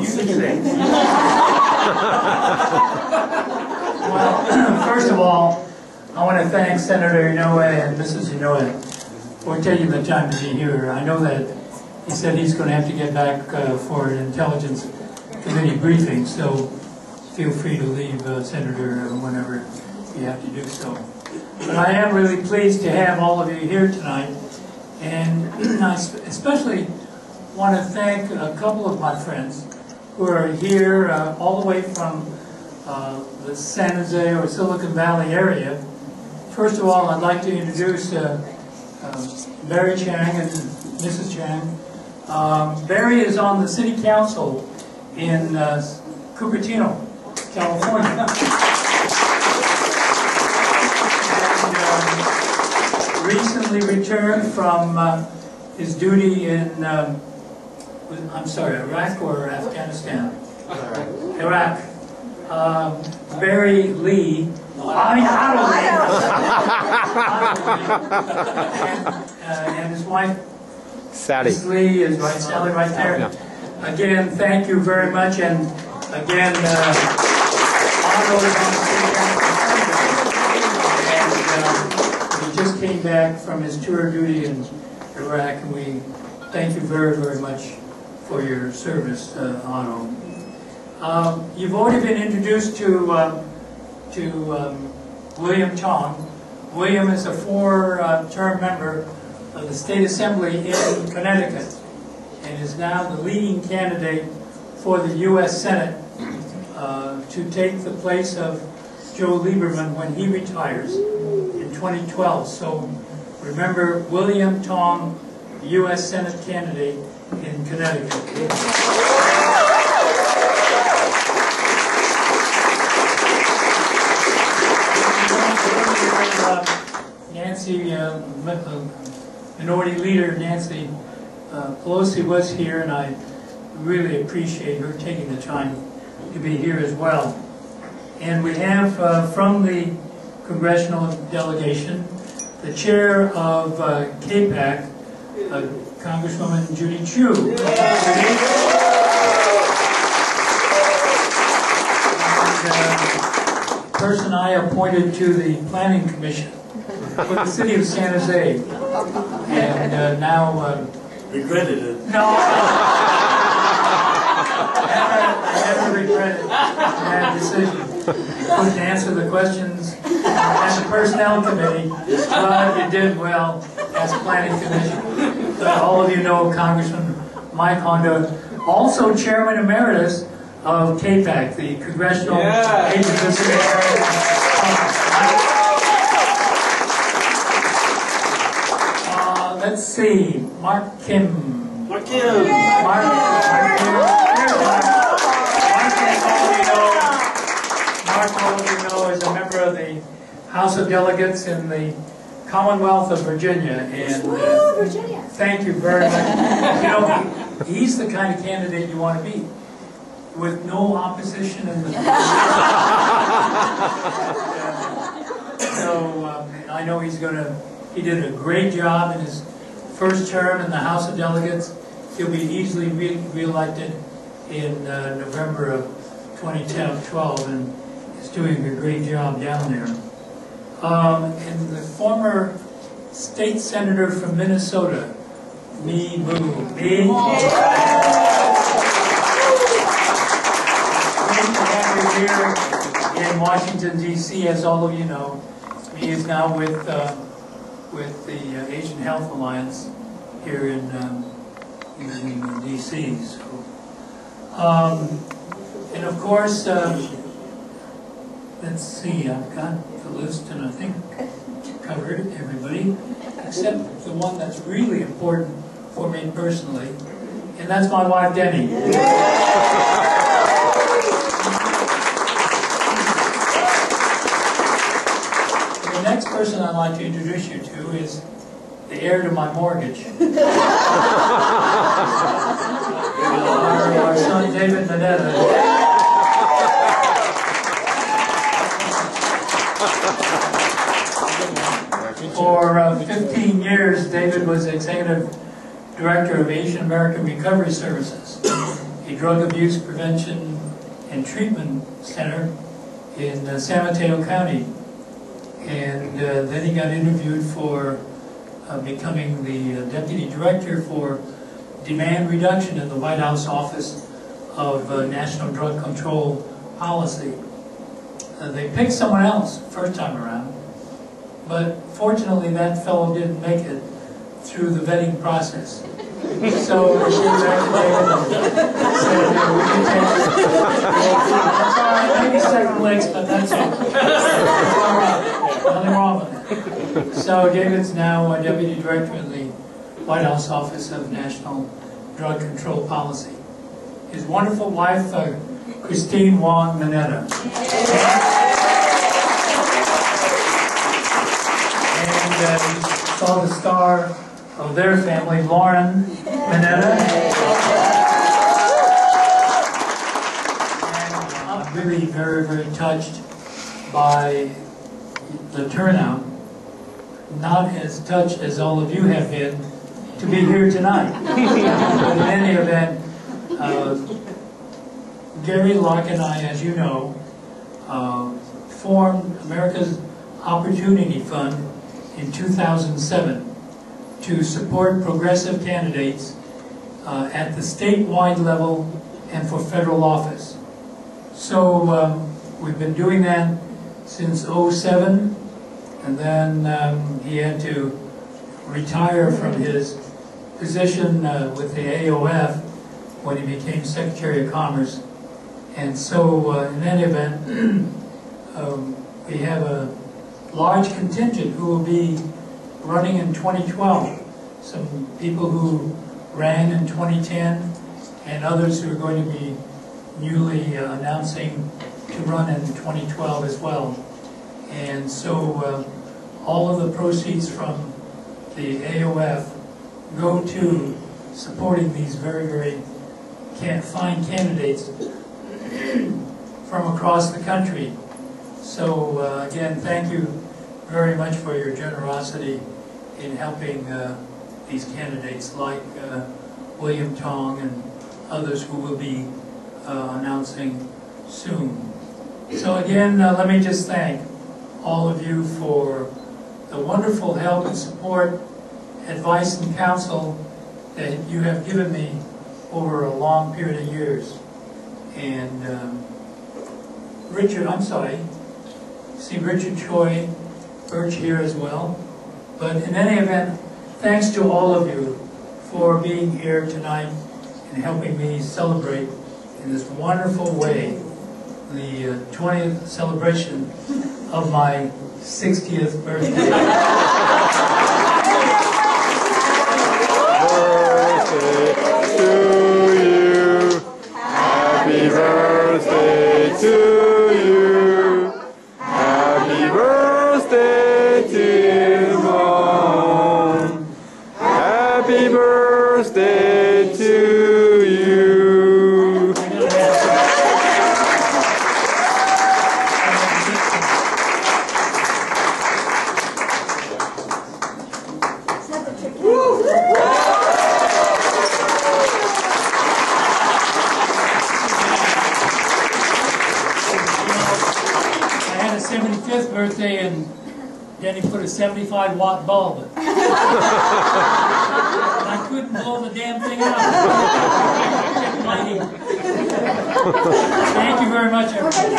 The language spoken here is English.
You. Well, first of all, I want to thank Senator Inouye and Mrs. Inouye for taking the time to be here. I know that he said he's going to have to get back uh, for an Intelligence Committee briefing, so feel free to leave, uh, Senator, uh, whenever you have to do so. But I am really pleased to have all of you here tonight, and I especially want to thank a couple of my friends who are here uh, all the way from uh, the San Jose or Silicon Valley area. First of all, I'd like to introduce uh, uh, Barry Chang and Mrs. Chang. Um, Barry is on the city council in uh, Cupertino, California. And, um, recently returned from uh, his duty in, um, I'm sorry, Iraq or Afghanistan? Iraq. Um, Barry Lee, I mean, and, uh, and his wife, Sally. Ms. Lee, is right, Sally, right there. Again, thank you very much, and again, uh, Otto is on the city council. And uh, he just came back from his tour of duty in Iraq, and we thank you very, very much for your service, uh. Um, You've already been introduced to, um, to um, William Tong. William is a four-term member of the State Assembly in Connecticut and is now the leading candidate for the U.S. Senate uh, to take the place of Joe Lieberman when he retires in 2012. So remember, William Tong, U.S. Senate candidate in Connecticut. Nancy, uh, Minority Leader Nancy uh, Pelosi was here, and I really appreciate her taking the time to be here as well. And we have uh, from the congressional delegation, the chair of uh, CAPAC, uh, Congresswoman Judy Chu. And, uh, person I appointed to the planning commission for the city of San Jose. And uh, now, uh, Regretted it. no. Never, never regretted that decision. Couldn't answer the questions at the personnel committee, but you did well as a planning commission. But all of you know Congressman Mike Honda, also chairman emeritus of CAPAC, the Congressional Yeah. Asia Pacific Uh, let's see, Mark Keam. Mark Keam. Mark, Mark Keam. Mark. Mark, as all of you know, Mark, all of you know, is a member of the House of Delegates in the Commonwealth of Virginia, and uh, Virginia. Thank you very much. You know, he's the kind of candidate you want to be, with no opposition in the. So, um, I know he's gonna, he did a great job in his first term in the House of Delegates. He'll be easily re- reelected in uh, November of 2012, and is doing a great job down there. Um, And the former state senator from Minnesota, Mee Moua. You here in Washington DC, as all of you know. He is now with, uh, with the uh, Asian Health Alliance here in, um, in DC. So, um, and of course, uh, let's see, I've got the list and I think covered everybody, except the one that's really important for me personally, and that's my wife Deni. The next person I'd like to introduce you to is the heir to my mortgage. Our, our son David Mineta. For uh, 15 years, David was executive director of Asian American Recovery Services a Drug Abuse Prevention and Treatment Center in uh, San Mateo County. And uh, then he got interviewed for uh, becoming the uh, deputy director for demand reduction in the White House Office of uh, National Drug Control Policy. Uh, They picked someone else first time around, but fortunately that fellow didn't make it through the vetting process. So she all right, maybe second legs, but that's all. That's all right. Nothing wrong with it. So David's now a deputy director of the White House Office of National Drug Control Policy. His wonderful wife, uh, Christine Wong Mineta. And uh, saw the star of their family, Lauren Mineta. And I'm really very, very touched by the turnout. Not as touched as all of you have been to be here tonight. But in any event, uh, Gary Locke and I, as you know, uh, formed America's Opportunity Fund in 2007 to support progressive candidates uh, at the statewide level and for federal office. So um, we've been doing that since '07, and then um, he had to retire from his position uh, with the AOF when he became Secretary of Commerce. And so, uh, in any event, um, we have a large contingent who will be running in 2012. Some people who ran in 2010, and others who are going to be newly uh, announcing to run in 2012 as well. And so, uh, all of the proceeds from the AOF go to supporting these very, very can, fine candidates from across the country. So uh, again, thank you very much for your generosity in helping uh, these candidates like uh, William Tong and others who will be uh, announcing soon. So again, uh, let me just thank all of you for the wonderful help and support, advice and counsel that you have given me over a long period of years. And um, Richard, I'm sorry, see Richard Choi Birch here as well. But in any event, thanks to all of you for being here tonight and helping me celebrate in this wonderful way the uh, 20th celebration of my 60th birthday. Happy birthday to you. I had a 75th birthday and then he put a 75 watt bulb. I couldn't blow the damn thing out. Thank you very much, everybody.